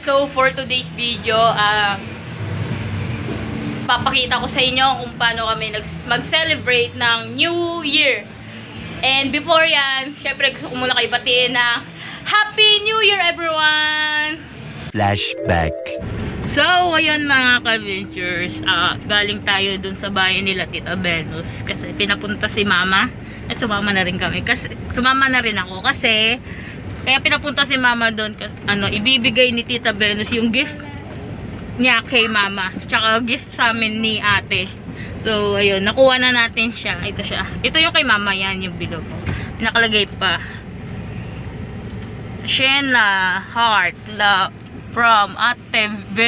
so for today's video, ah, papakita ko sa inyo kung paano kami mag-celebrate ng New Year. And before yan, syempre gusto ko muna kayo batiin na Happy New Year everyone! Flashback. So, ayun mga ka-adventures, ah, galing tayo dun sa bahay nila Tita Venus kasi pinapunta si Mama at sumama na rin kami. Kasi, sumama na rin ako kasi kaya pinapunta si Mama kasi, ano, ibibigay ni Tita Venus yung gift niya kay Mama. Tsaka gift sa amin ni ate. So, ayun, nakuha na natin siya. Ito siya. Ito yung kay Mama, yan yung bilog. Nakalagay pa. Shena, heart, love, from Ate B.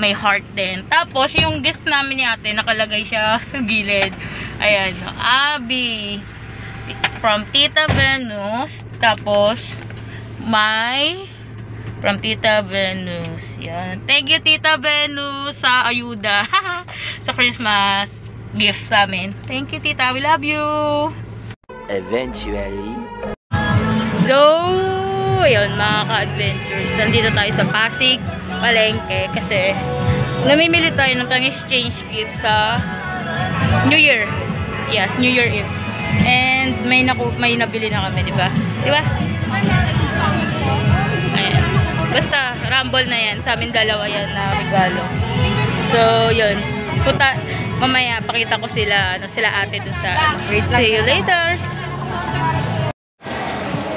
May heart din. Tapos, yung gift namin ni ate, nakalagay siya sa gilid. Ayan, Abby. From Tita Venus. Tapos, may from Tita Venus. Yan. Thank you, Tita Venus, sa ayuda. sa Christmas gift sa amin. Thank you, Tita. We love you. Eventually. So, ayun mga ka-adventures. Nandito tayo sa Pasig, Palengke. Kasi, namimili tayo ng pang-exchange gift sa New Year. Yes, New Year Eve. And may naku may nabili na kami, di ba? Di ba? Basta, rumble na yan. Sa amin dalawa yan na regalo. So, yun. Puta, mamaya, pakita ko sila, ano, sila ate dun sa, see you later.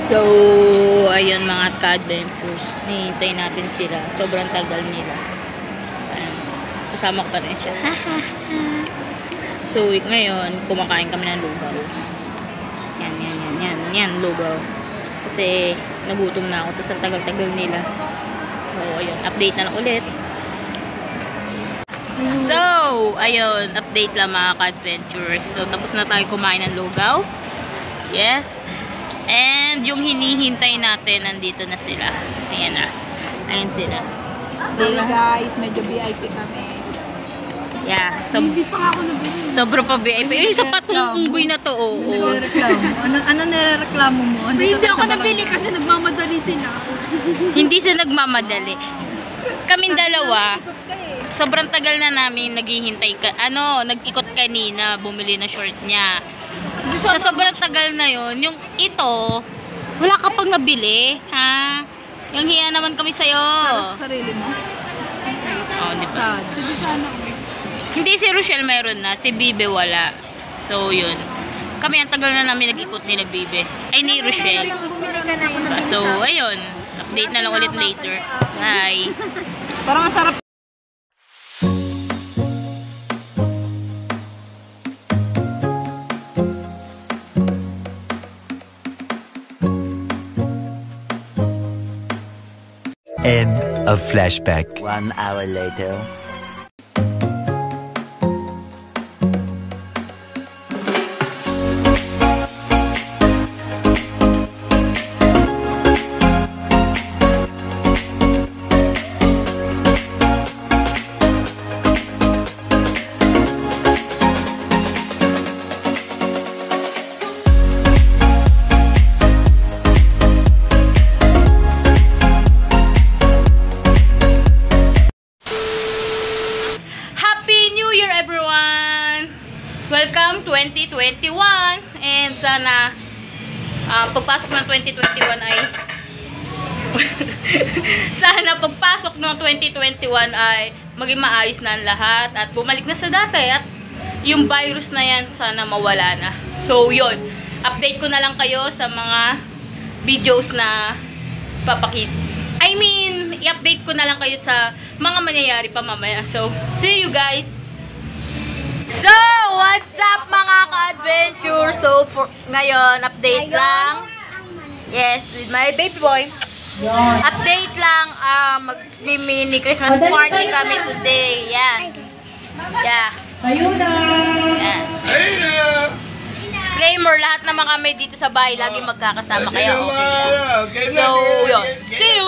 So, ayun mga ka-adventures. Nihintay natin sila. Sobrang tagal nila. Ayan. Kasama ko pa rin siya. So, ngayon, kumakain kami ng lugaw. Yan, yan, yan, yan. Yan, lugaw. Kasi, nagutom na ako. Tapos, ang tagal-tagal nila. So, ayun. Update na lang ulit. So, ayun. Update lang mga ka-adventures. So, tapos na tayo kumain ng lugaw. Yes. And yung hinihintay natin, nandito na sila. Ayan na. Ayan sila. So, Hey guys, medyo VIP kami. Yeah. So, Hindi pa nga ako nabili. sobra pa VIP. Eh, sa patong unggoy na to, oo. Nirereklamo. Ano, ano nirereklamo mo? Andito Hindi ako nabili kasi nagmamadali sila. Hindi siya nagmamadali. Kaming dalawa, sobrang tagal na namin naghihintay ka. Ano, nag-ikot kanina, bumili na short niya. Sa sobrang tagal na yon yung ito, wala ka pang nabili, ha? Yung hiya naman kami sa'yo. Para sa sarili mo. Oh, di ba? Sad. Sige sana. Hindi si Rochelle meron na, si Bibe wala. So, yun. Kami ang tagal na namin nag-ikot ni na Bibe. Ay, ni Rochelle. So, ayun. Update na lang ulit later. Bye. Parang ang sarap. End of flashback. One hour later. Maging maayos na ang lahat at bumalik na sa dati at yung virus na yan sana mawala na. So, yun. Update ko na lang kayo sa mga videos na papakita. I mean, i-update ko na lang kayo sa mga mangyayari pa mamaya. So, see you guys! So, what's up mga ka-adventure? So, for ngayon, update lang. Yes, with my baby boy. Update lang, uh, mag-mini Christmas party kami today. Yan. Yeah. Yan. Disclaimer, lahat naman kami dito sa bahay, lagi magkakasama kaya okay. So, yun. See you!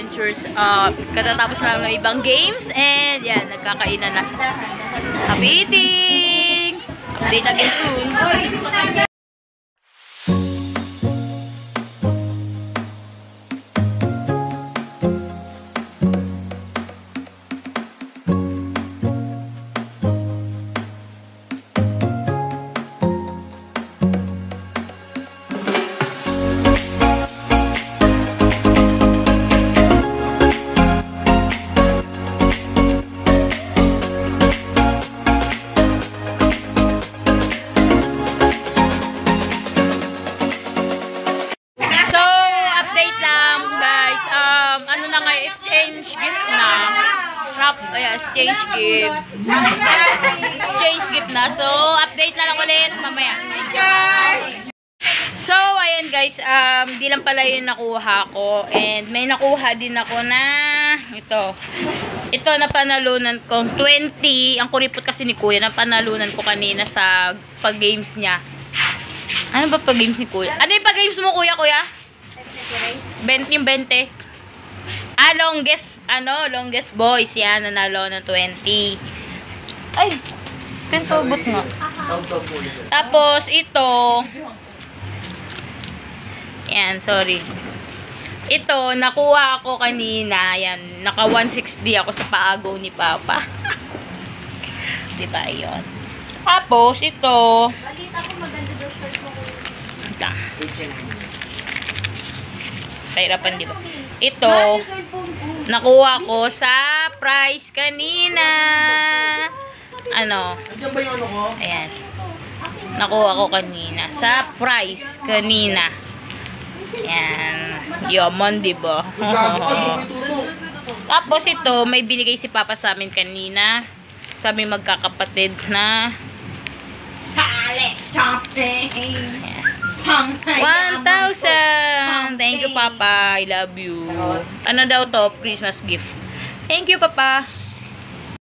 Ka-adventures, uh, katatapos na ng ibang games and yan, nagkakainan na. Happy eating! Update again soon. Guys, um, di lang pala yung nakuha ko. And may nakuha din ako na ito. Ito na panalunan ko. 20. Ang kuripot kasi ni kuya na panalunan ko kanina sa pag-games niya. Ano ba pag-games ni kuya? Ano yung pag-games mo kuya, kuya? 20 yung 20. Ah, longest, ano, longest boys. Yan, nanalo ng 20. Ay, pintobot nga. Tapos, ito. Yan, sorry. Ito, nakuha ako kanina. Yan, naka 160 ako sa paagaw ni Papa. diba, yun. Tapos, ito. Balita ko maganda daw shirt mo. Ito. Pahirapan, di ba? Ito, nakuha ko sa price kanina. Ano? Andiyan ba yung ano ko? Ayan. Nakuha ko kanina. Sa price kanina. Ayan. Yaman, di ba? Tapos ito, may binigay si Papa sa amin kanina. Sabi magkakapatid na Ayan. 1,000! Thank you, Papa. I love you. Ano daw to? Christmas gift. Thank you, Papa.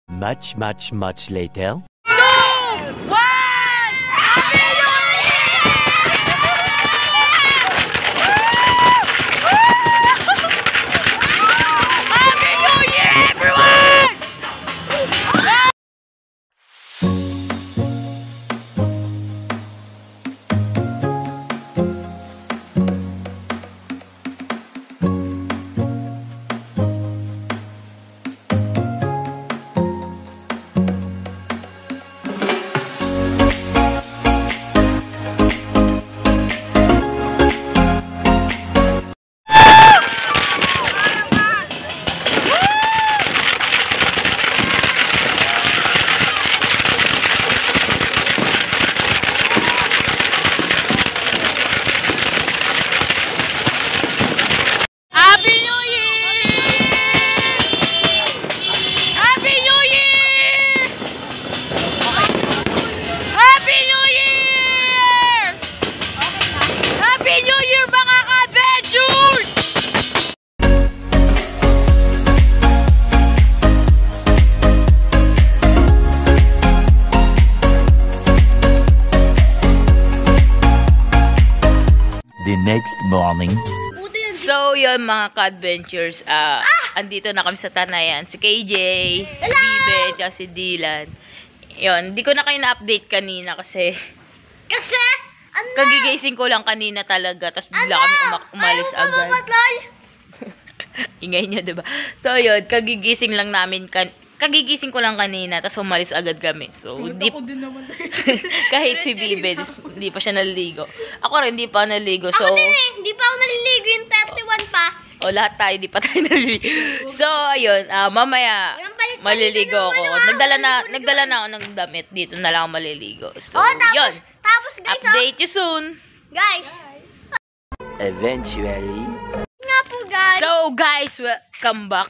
Much, much, much later. Next morning. So, yun mga ka-adventures. ah Andito na kami sa Tanayan. Si KJ, si Bibe, at si Dylan. Yun, hindi ko na kayo na-update kanina kasi Kasi, ano? kagigising ko lang kanina talaga. Tapos bigla kami umak- umalis Ayaw agad. mamamatay. Ingay niya, diba? So, yun, kagigising lang namin, kan kagigising ko lang kanina, tapos umalis agad kami. So, di, din naman. kahit si Bibe, hindi pa siya naliligo. Ako rin, hindi pa naliligo. So, Ako din eh, hindi pa ako naliligo yung 31 pa. o lahat tayo, di pa tayo naliligo. So, ayun, ah, mamaya, Walang maliligo ako. ah. Nagdala na, nagdala na ako ng damit. Dito na lang ako maliligo. So, oh, tapos, yun. tapos guys, oh, Update you soon. guys, Eventually. nga po guys, So, guys, welcome back.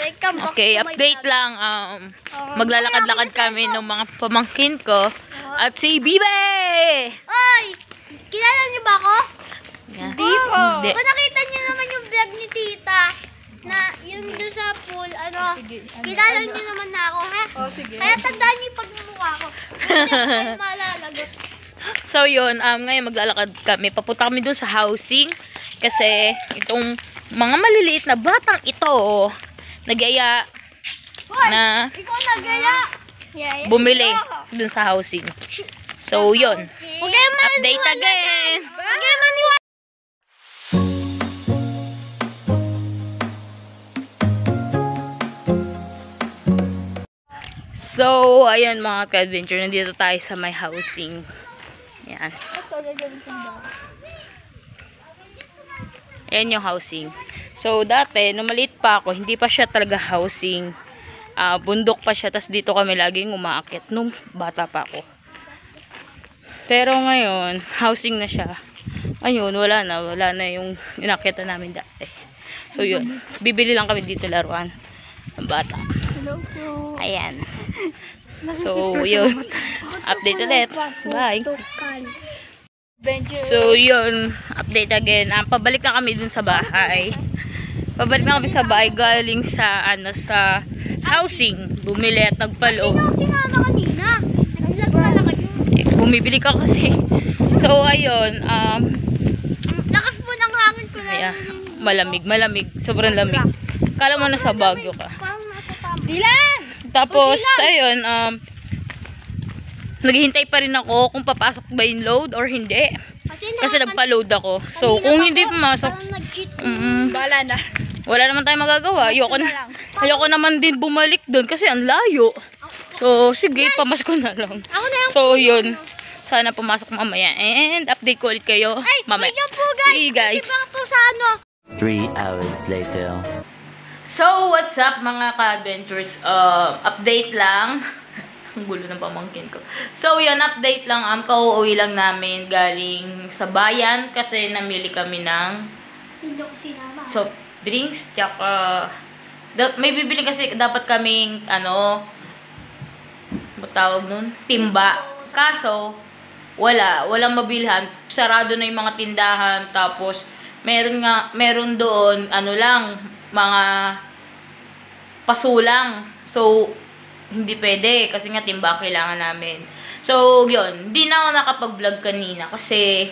Welcome back Okay, to my update vlog. lang. Um, Oh, maglalakad-lakad kami ng mga pamangkin ko. At si Bibe! Oy, kilala niyo ba ako? Yeah. Di po. Hindi. Kung nakita niyo naman yung vlog ni tita, na yung doon sa pool, ano, Sige, ano, kilala ano? niyo naman na ako, ha? Oh, sige. Kaya tandaan niyo yung pagmumukha ko. Hindi malalagot. So, yun. Um, ngayon maglalakad kami. Papunta kami dun sa housing. Kasi, itong mga maliliit na batang ito, nagaya Hoy, na ikaw yeah. bumili dun sa housing. So, yun. Update again. maniwala. So, ayan mga ka-adventure. Nandito tayo sa my housing. Ayan. Ayan yung housing. So, dati, nung maliit pa ako, hindi pa siya talaga housing. Ah, bundok pa siya. Tapos dito kami laging umaakyat nung bata pa ako. Pero ngayon, housing na siya. Ayun, wala na. Wala na yung inakyatan namin dati. So, yun. Bibili lang kami dito laruan ng bata. Hello po. Ayan. So, yun. Update ulit. Bye. So, yun. Update again. Ah, pabalik na kami dun sa bahay. Pabalik na kami sa bahay galing sa, ano, sa housing. Bumili at nagpalo. Eh, bumibili ka kasi. So, ayun. Um, Lakas po ng hangin ko na. ayan. Malamig, malamig. Sobrang lamig. Kala mo nasa Baguio ka. Dilan! Tapos, ayun, um, naghihintay pa rin ako kung papasok ba yung load or hindi. Kasi, Kasi nagpa-load ako. So, kung hindi pumasok, mm, Bala na. Wala naman tayong magagawa. Ayoko na na, lang. ayoko naman din bumalik doon kasi ang layo. So, sige, na lang. Ako na yung So, yun. Sana pumasok mamaya. And, update ko ulit kayo Ay, mamaya. lang po guys. See you guys. Po sa ano? Three hours later. So, what's up mga ka-adventures? Uh, update lang. Ang gulo ng pamangkin ko. So, yun, update lang. Um, kauuwi lang namin galing sa bayan kasi namili kami ng Hindi ko sinama. soft drinks, tsaka may bibili kasi dapat kaming ano tawag nun? Timba. Kaso, wala. Walang mabilhan. Sarado na yung mga tindahan. Tapos, meron nga, meron doon, ano lang, mga pasulang. So, hindi pwede. Kasi nga, timba ang kailangan namin. So, yun. Hindi na ako nakapag-vlog kanina. Kasi,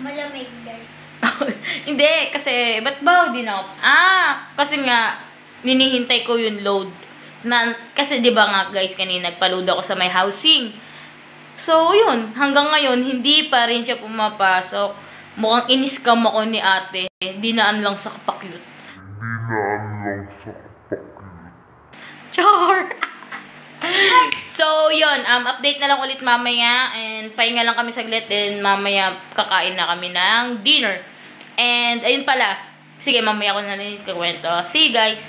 Malamig guys. hindi, kasi, ba't ba hindi na ako? Ah, kasi nga, ninihintay ko yung load. Na, kasi di ba nga guys, kanina nagpa-load ako sa may housing. So, yun, hanggang ngayon, hindi pa rin siya pumapasok. Mukhang iniskam ako ni ate. Dinaan lang sa kapakyut. Dinaan lang sa kapakyut. Char! so, yun, um, update na lang ulit mamaya. And, pahinga lang kami saglit. Then, mamaya, kakain na kami ng dinner. And, ayun pala. Sige, mamaya ko na rin kakwento. See you guys!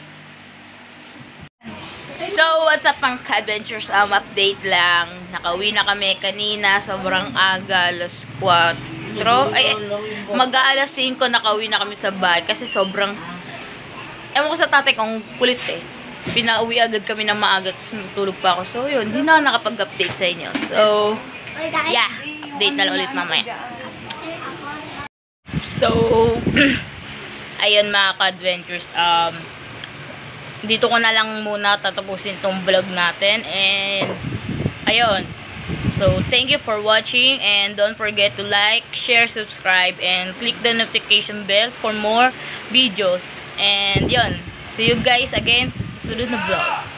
So, what's up mga ka-adventures? Um, update lang. Nakauwi na kami kanina. Sobrang aga. Alas 4. Ay, mag-aalas 5 nakauwi na kami sa bahay. Kasi sobrang... Ewan ko sa tatay kung kulit eh. Pinauwi agad kami ng maaga. Tapos natulog pa ako. So, yun. Di na nakapag-update sa inyo. So, yeah. Update na lang ulit mamaya. So, ayun mga ka-adventures, um, dito ko na lang muna tatapusin tong vlog natin, and, ayun, So, thank you for watching and don't forget to like, share, subscribe, and click the notification bell for more videos. And yon, see you guys again sa susunod na vlog.